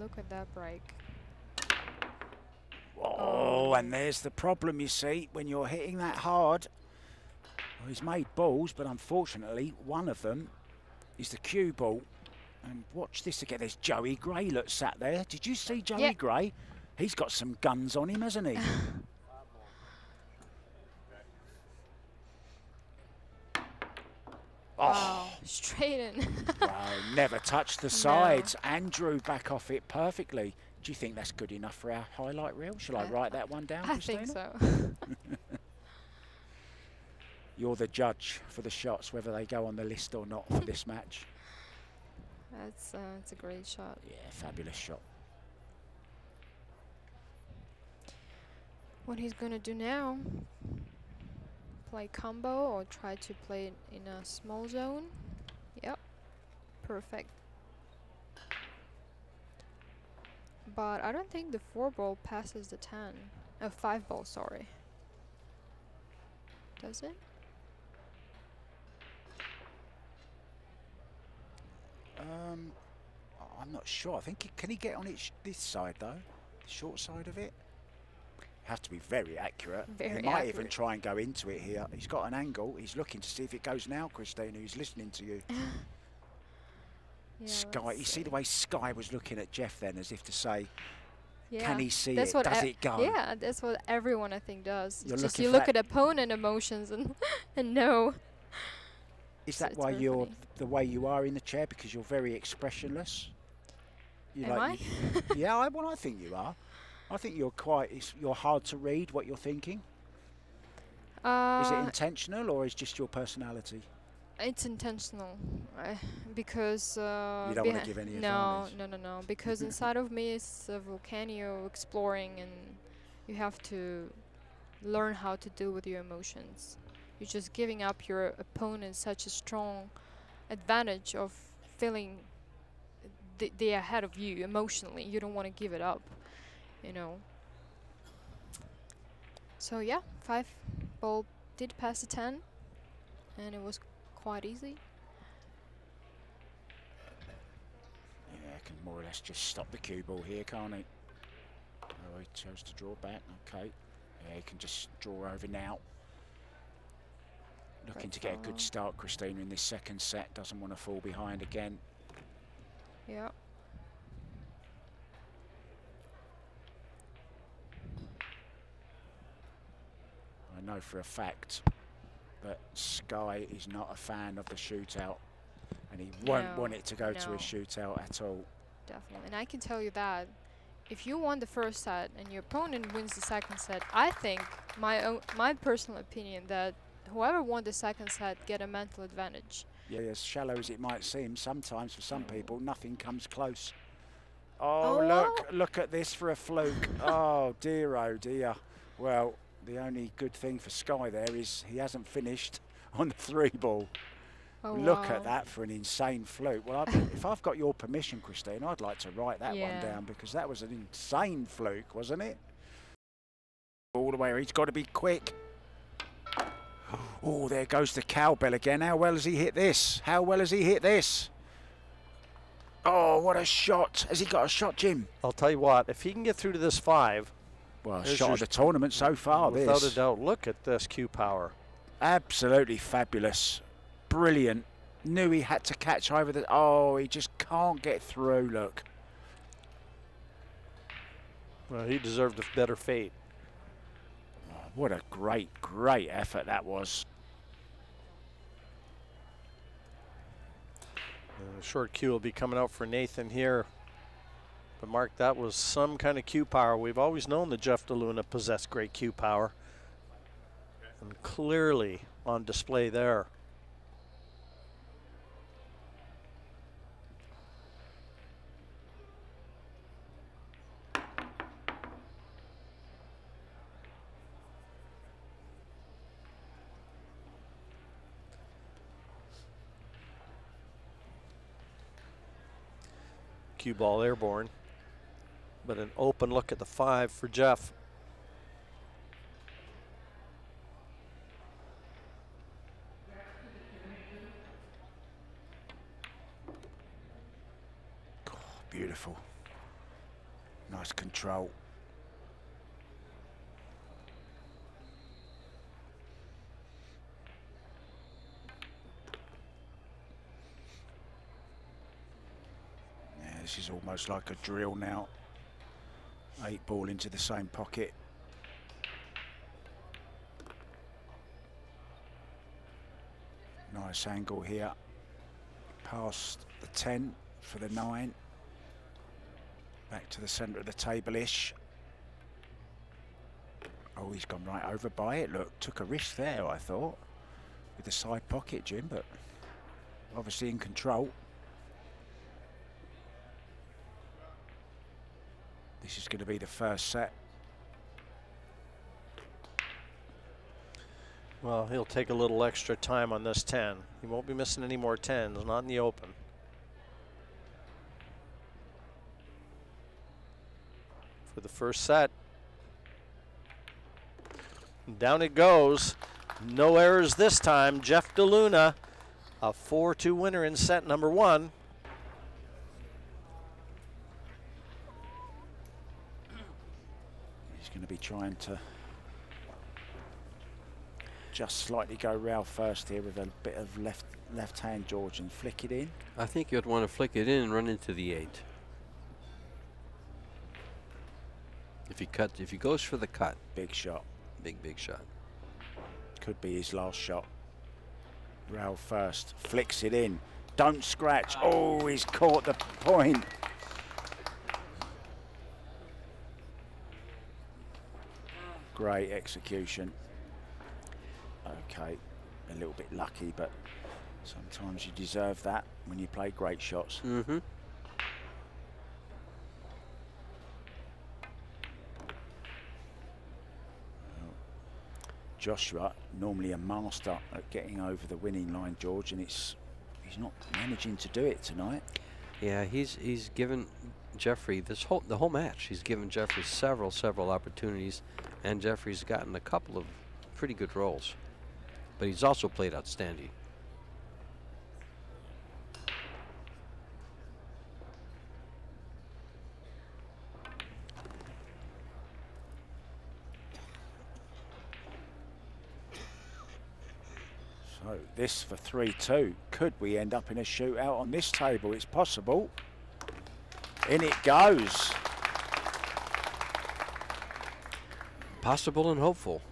Look at that break. Oh, and there's the problem, you see, when you're hitting that hard. Well, he's made balls, but unfortunately, one of them is the cue ball. And watch this again. There's Joey Gray look sat there. Did you see Joey Yeah. Gray? He's got some guns on him, hasn't he? Oh. Wow, straight in. Wow, never touched the sides. Andrew back off it perfectly. Do you think that's good enough for our highlight reel? Shall I I- write that one down, I Christina? think so. You're the judge for the shots, whether they go on the list or not for this match. That's uh, that's a great shot. Yeah, fabulous shot. What he's gonna do now? Play combo or try to play it in a small zone? Perfect. But I don't think the four ball passes the ten. Uh, five ball, sorry. Does it? Um, I'm not sure. I think he, can he get on it this side though, the short side of it. Have to be very accurate. Very he might even try and go into it here. He's got an angle. He's looking to see if it goes now, Christina. He's listening to you. Yeah, Sky, you see the way Sky was looking at Jeff then, as if to say, Yeah. "Can he see that's it? what Does it go?" Yeah, that's what everyone I think does. You're It's just you look at opponent emotions and and know. Is So that why you're funny. the way you are in the chair because you're very expressionless? You Am I? you- yeah, I, well, I think you are. I think you're quite. It's, you're hard to read what you're thinking. Uh, Is it intentional or is just your personality? It's intentional, uh, because uh, You don't wanna give any no, advantage. no, no, no. Because inside of me is a volcano exploring, and you have to learn how to deal with your emotions. You're just giving up your opponent such a strong advantage of feeling th- they ahead of you emotionally. You don't want to give it up, you know. So yeah, five ball did pass the ten, and it was quite easy. Yeah, can more or less just stop the cue ball here, can't he? Oh, he chose to draw back. Okay. Yeah, he can just draw over now. Looking Great to get a good start, Christina, in this second set. Doesn't want to fall behind again. Yeah. I know for a fact that Sky is not a fan of the shootout, and he won't want it to go to a shootout at all. Definitely. And I can tell you that if you won the first set and your opponent wins the second set, I think my own my personal opinion that whoever won the second set get a mental advantage. Yeah, as shallow as it might seem, sometimes for some people, nothing comes close. Oh, Oh. look, look at this for a fluke. oh, dear, oh, dear. Well, the only good thing for Sky there is he hasn't finished on the three ball. Oh Look wow. at that for an insane fluke. Well, I, if I've got your permission, Christine, I'd like to write that Yeah. one down because that was an insane fluke, wasn't it? All the way, he's got to be quick. Oh, there goes the cowbell again. How well has he hit this? How well has he hit this? Oh, what a shot. Has he got a shot, Jim? I'll tell you what, if he can get through to this five, Well, There's shot of the tournament so far, without this. a doubt, look at this cue power. Absolutely fabulous. Brilliant. Knew he had to catch over the. Oh, he just can't get through. Look. Well, he deserved a better fate. Oh, what a great, great effort that was. Uh, short cue will be coming out for Nathan here. But Mark, that was some kind of cue power. We've always known that Jeff De Luna possessed great cue power. And clearly on display there. Cue ball airborne. But an open look at the five for Jeff. Oh, beautiful. Nice control. This is almost like a drill now. Eight ball into the same pocket. Nice angle here. Past the 10 for the 9. Back to the centre of the table-ish. Oh, he's gone right over by it. Look, took a risk there, I thought, with the side pocket, Jim, but obviously in control. This is going to be the first set. Well, he'll take a little extra time on this 10. He won't be missing any more 10s, not in the open. For the first set. Down it goes. No errors this time. Jeff De Luna, a 4-2 winner in set number one. He's going to be trying to just slightly go rail first here with a bit of left left hand George and flick it in. I think you'd want to flick it in and run into the eight. If he cut, if he goes for the cut, Big shot. big big shot. Could be his last shot. Rail first. Flicks it in. Don't scratch. Oh, he's caught the point. Great execution. Okay, a little bit lucky, but sometimes you deserve that when you play great shots. Mm-hmm. Joshua, normally a master at getting over the winning line, George, and it's he's not managing to do it tonight. Yeah, he's he's given Jeffrey this whole the whole match. He's given Jeffrey several several opportunities, and Jeffrey's gotten a couple of pretty good rolls. But he's also played outstanding. So this for 3-2. Could we end up in a shootout on this table? It's possible. In it goes. Possible and hopeful.